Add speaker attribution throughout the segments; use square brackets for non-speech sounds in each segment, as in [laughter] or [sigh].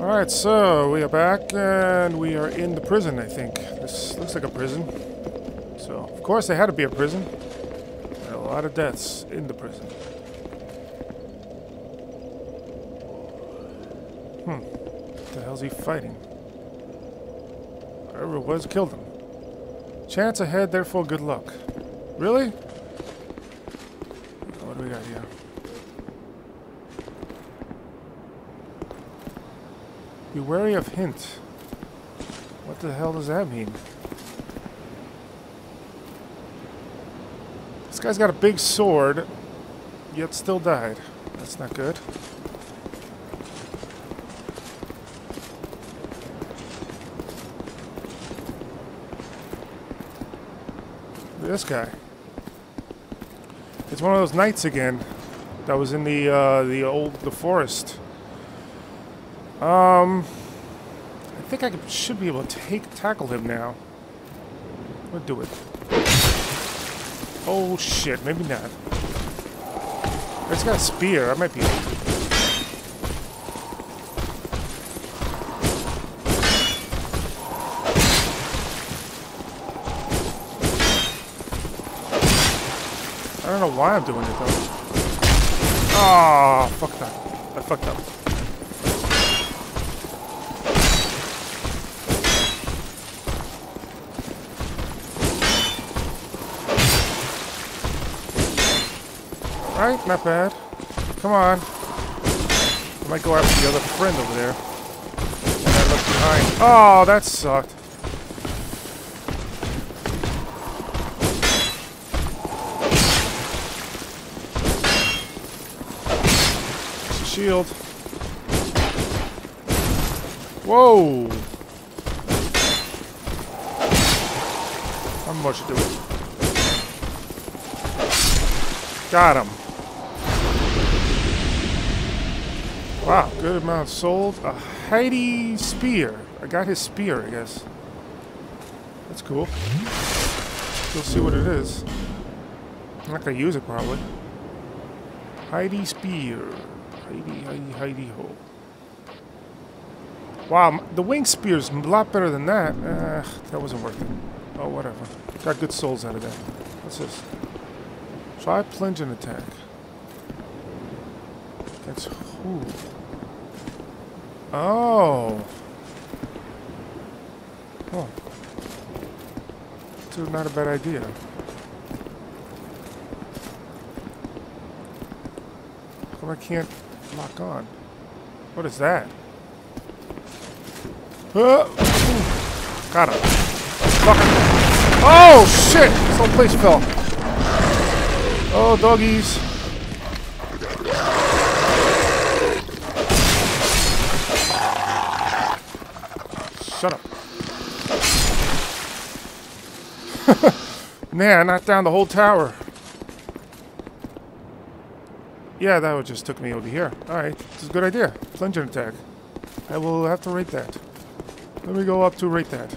Speaker 1: Alright, so we are back and we are in the prison, I think. This looks like a prison. So, of course, there had to be a prison. There are a lot of deaths in the prison. Hmm. What the hell's he fighting? Whoever it was killed him. Chance ahead, therefore good luck. Really? What do we got here? Be wary of hint. What the hell does that mean? This guy's got a big sword, yet still died. That's not good. This guy. It's one of those knights again that was in the uh, the old the forest. Um, I think I could, should be able to take tackle him now. We'll do it. Oh shit, maybe not. It's got a spear. I might be able to. I don't know why I'm doing it though. Oh, fuck that. I fucked up. Alright, not bad. Come on. I might go after the other friend over there. And I look behind. Oh, that sucked. Shield. Whoa! How much do it? Got him. Wow, good amount of sold. A Heidi spear. I got his spear, I guess. That's cool. We'll see what it is. I'm not gonna use it probably. Heidi spear. Heidi, Heidi, Heidi ho. Wow, the wing spear's a lot better than that. Uh, that wasn't worth it. Oh, whatever. Got good souls out of that. What's this? Try plunge and attack. That's who? Oh. Oh. It's not a bad idea. How I can't lock on? What is that? Uh, got him. Oh shit! This whole place fell. Oh, doggies. Shut up. [laughs] Man, I knocked down the whole tower. Yeah, that would just took me over here. Alright, this is a good idea. Plunger attack. I will have to rate that. Let me go up to rate that.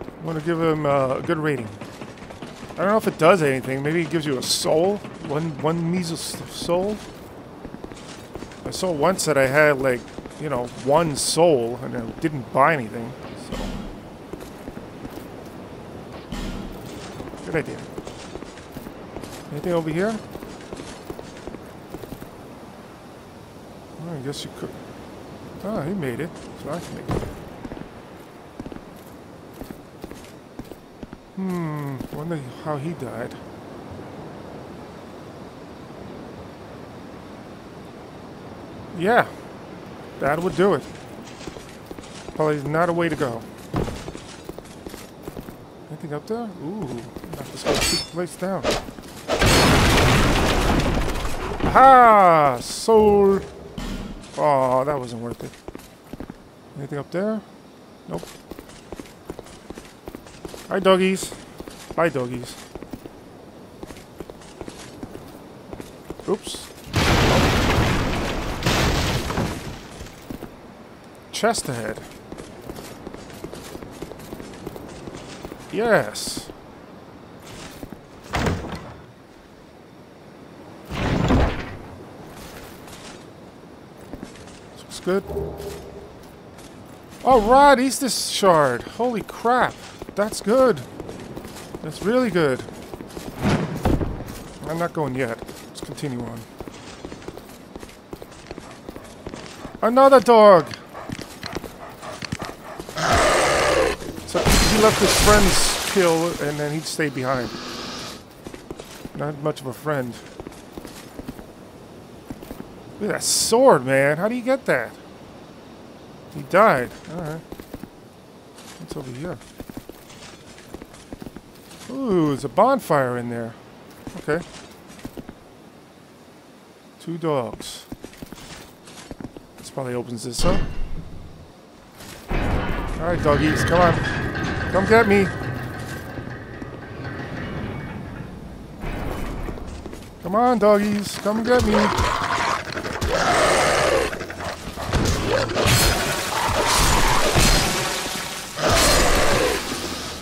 Speaker 1: I want to give him uh, a good rating. I don't know if it does anything. Maybe it gives you a soul. One one measles soul. I saw once that I had like, you know, one soul and didn't buy anything. So good idea. Anything over here? Oh, I guess you could. Oh, he made it. So I can make it. Hmm, wonder how he died. Yeah, that would do it. Probably not a way to go. Anything up there? Ooh, knock this whole place down. Aha! Soul! Oh, that wasn't worth it. Anything up there? Nope. Hi, doggies. Bye, doggies. Oops. Chest ahead. Yes. Looks good. Oh, Rod Estus shard. Holy crap. That's good. That's really good. I'm not going yet. Let's continue on. Another dog! So he left his friend's kill and then he'd stay behind. Not much of a friend. Look at that sword, man. How do you get that? He died. Alright. What's over here? Ooh, there's a bonfire in there. Okay. Two dogs. This probably opens this up. Alright, doggies, come on. Come get me. Come on, doggies, come get me.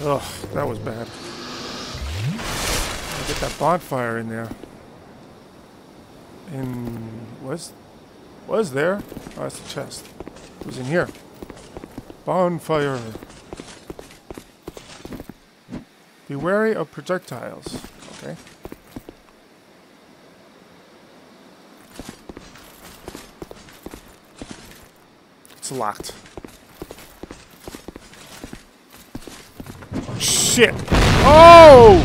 Speaker 1: Ugh, that was bad. I Get that bonfire in there. In was was there? Oh, that's the chest. It was in here. Bonfire. Be wary of projectiles. Okay. It's locked. Shit! Oh!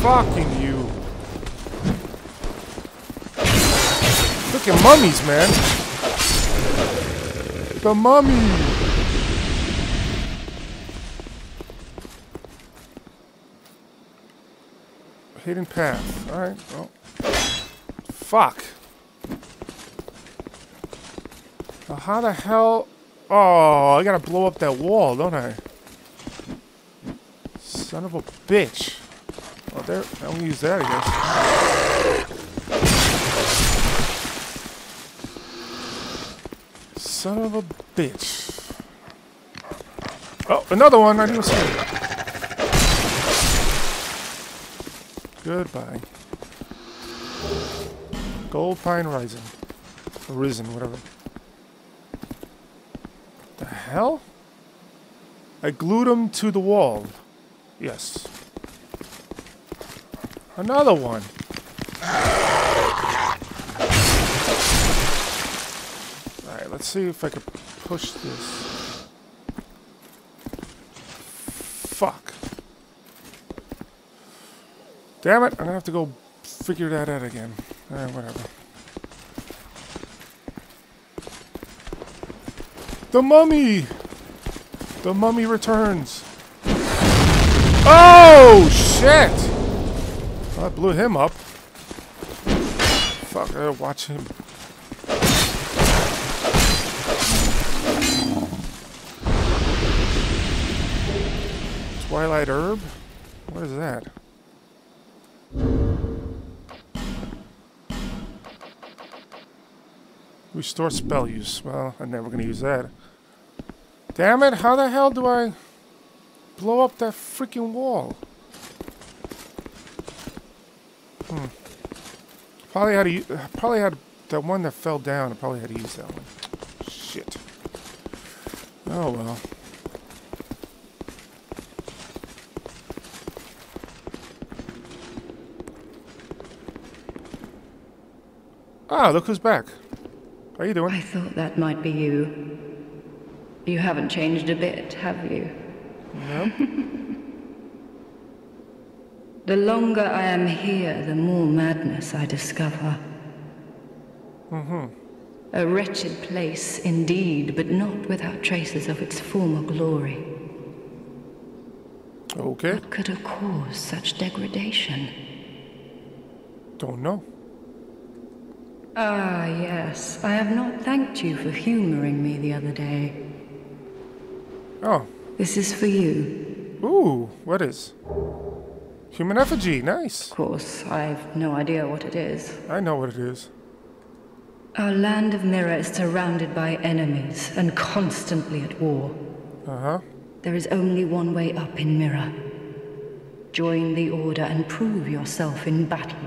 Speaker 1: Fucking you. Look at mummies, man. The mummy. Hidden path. Alright, well. Fuck. How the hell... Oh, I gotta blow up that wall, don't I? Son of a bitch. Oh, there. I'll use that, I guess. Son of a bitch. Oh, another one. I didn't see it. Goodbye. Gold Pine Rising. Or Risen, whatever. The hell? I glued him to the wall. Yes. Another one. Alright, let's see if I can push this. Fuck. Damn it, I'm gonna have to go figure that out again. Alright, whatever. The mummy! The mummy returns. Oh, shit! Well, I blew him up. Fuck, I gotta watch him. Twilight Herb? What is that? Restore spell use. Well, I'm never gonna use that. Damn it, how the hell do I blow up that freaking wall? Hmm. Probably had to. Probably had that one that fell down. I probably had to use that one. Shit. Oh well. Ah, look who's back. How you doing?
Speaker 2: I thought that might be you. You haven't changed a bit, have you?
Speaker 1: No. [laughs]
Speaker 2: The longer I am here, the more madness I discover.
Speaker 1: Mm-hmm.
Speaker 2: A wretched place indeed, but not without traces of its former glory.
Speaker 1: Okay.
Speaker 2: What could have caused such degradation?
Speaker 1: Don't know.
Speaker 2: Ah, yes. I have not thanked you for humoring me the other day.
Speaker 1: Oh.
Speaker 2: This is for you.
Speaker 1: Ooh. What is? Human effigy. Nice.
Speaker 2: Of course, I've no idea what it is.
Speaker 1: I know what it is.
Speaker 2: Our land of Mirrah is surrounded by enemies and constantly at war.
Speaker 1: Uh huh.
Speaker 2: There is only one way up in Mirrah. Join the Order and prove yourself in battle.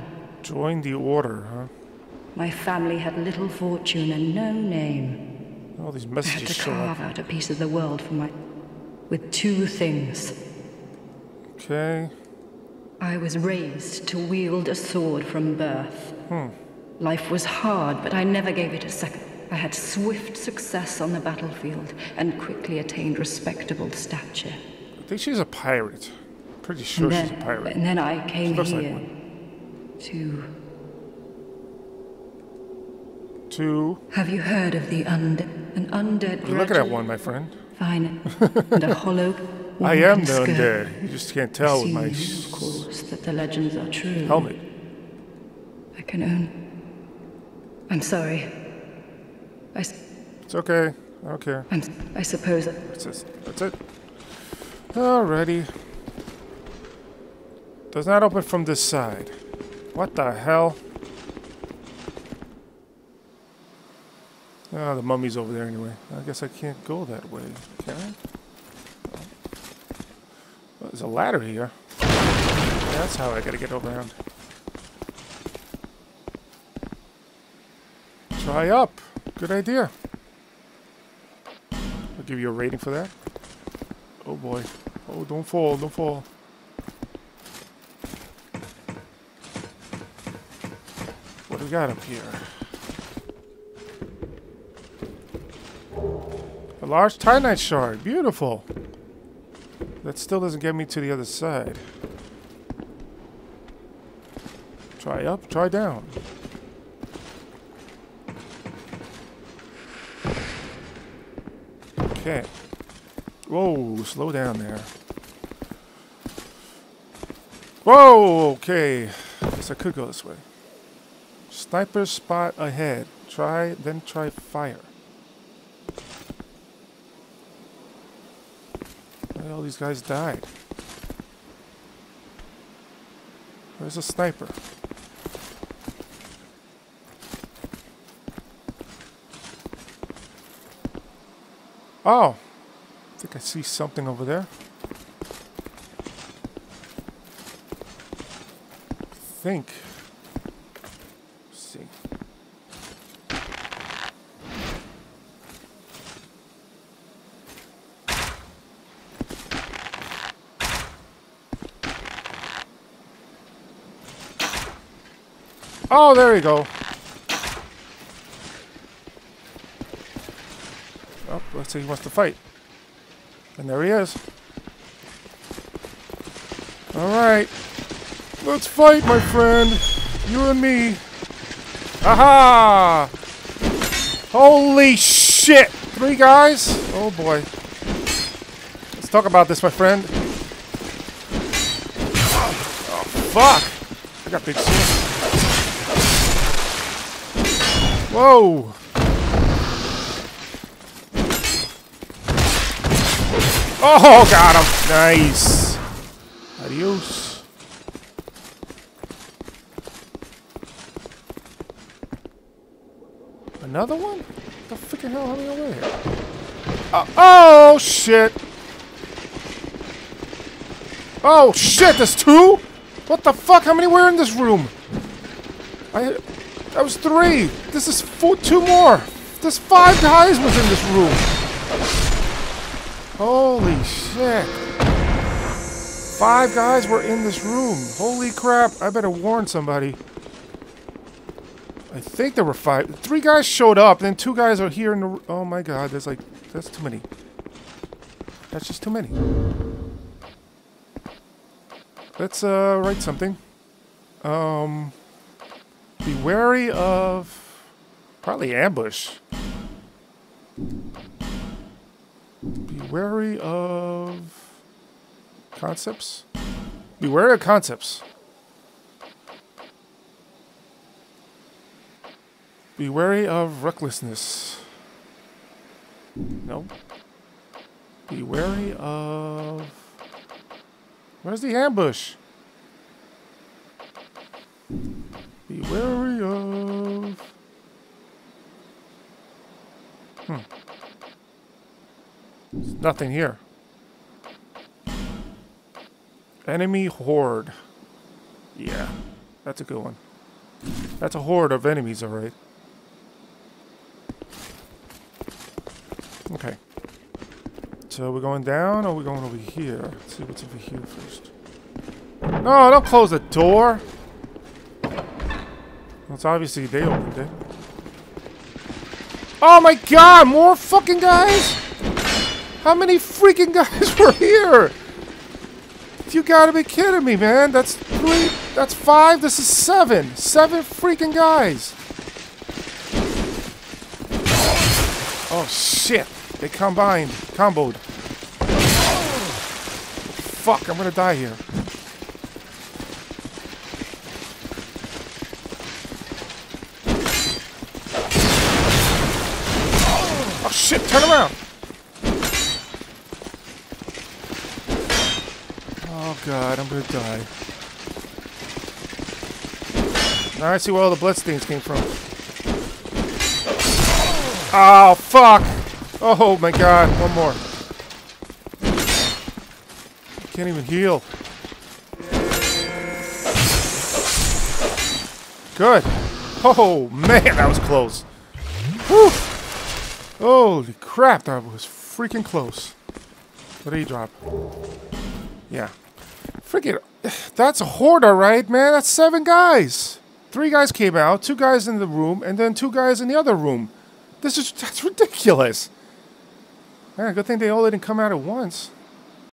Speaker 1: Join the order, huh?
Speaker 2: My family had little fortune and no name.
Speaker 1: All these
Speaker 2: I had to carve out a piece of the world for my. with two things.
Speaker 1: Okay.
Speaker 2: I was raised to wield a sword from birth.
Speaker 1: Hmm.
Speaker 2: Life was hard, but I never gave it a second. I had swift success on the battlefield and quickly attained respectable stature.
Speaker 1: I think she's a pirate. Pretty sure
Speaker 2: and
Speaker 1: she's a pirate.
Speaker 2: and then I came
Speaker 1: Looks like
Speaker 2: here to.
Speaker 1: Two.
Speaker 2: Have you heard of the undead? An undead.
Speaker 1: You're at
Speaker 2: that
Speaker 1: one, my friend.
Speaker 2: Fine. [laughs] and a hollow.
Speaker 1: I am the undead. You just can't tell with my
Speaker 2: of course, that the legends are true.
Speaker 1: helmet.
Speaker 2: I can own. I'm sorry. I, s-
Speaker 1: It's okay. I don't care.
Speaker 2: I'm, I suppose that
Speaker 1: That's it. That's it. Alrighty. Does not open from this side. What the hell? Ah, the mummy's over there anyway. I guess I can't go that way, can I? Well, there's a ladder here. That's how I gotta get around. Try up. Good idea. I'll give you a rating for that. Oh boy. Oh, don't fall, don't fall. What do we got up here? Large Titanite shard. Beautiful. That still doesn't get me to the other side. Try up, try down. Okay. Whoa, slow down there. Whoa, okay. Guess I could go this way. Sniper spot ahead. Try, then try fire. Why all these guys died? Where's a sniper? Oh, I think I see something over there. think. Let's see. Oh, there you go. Oh, let's see, he wants to fight. And there he is. Alright. Let's fight, my friend. You and me. Aha! Holy shit! Three guys? Oh boy. Let's talk about this, my friend. Oh, fuck! I got big. Whoa! Oh, got him! Nice! Adios. Another one? the freaking hell? How many over here? Uh, oh, shit! Oh, shit! There's two? What the fuck? How many were in this room? I... That was three. This is four, two more. There's five guys within this room. Holy shit. Five guys were in this room. Holy crap. I better warn somebody. I think there were five. Three guys showed up, then two guys are here in the... Oh my god, there's like... That's too many. That's just too many. Let's uh, write something. Um... Be wary of... Probably ambush. Be wary of... Concepts? Be wary of concepts. Be wary of recklessness. No. Be wary of... Where's the ambush? Be wary of... Hmm. There's nothing here. Enemy horde. Yeah, that's a good one. That's a horde of enemies, alright. Okay. So we're going down or we're going over here? Let's see what's over here first. No, don't close the door. It's obviously they opened it. Oh my god, more fucking guys? How many freaking [laughs] guys were here? You gotta be kidding me, man. That's three, that's five, this is seven. Seven freaking guys. Oh shit, they combined, comboed. Fuck, I'm gonna die here. Oh shit, turn around. Oh god, I'm gonna die. Now I see where all the bloodstains came from. Oh fuck! Oh my god, one more. I Can't even heal. Good. Oh man, that was close. Whew. Holy crap, that was freaking close. What did he drop? Yeah. Freaking, that's a horde, alright, man. That's seven guys. Three guys came out, two guys in the room, and then two guys in the other room. This is, [laughs] that's ridiculous. Man, good thing they all didn't come out at once.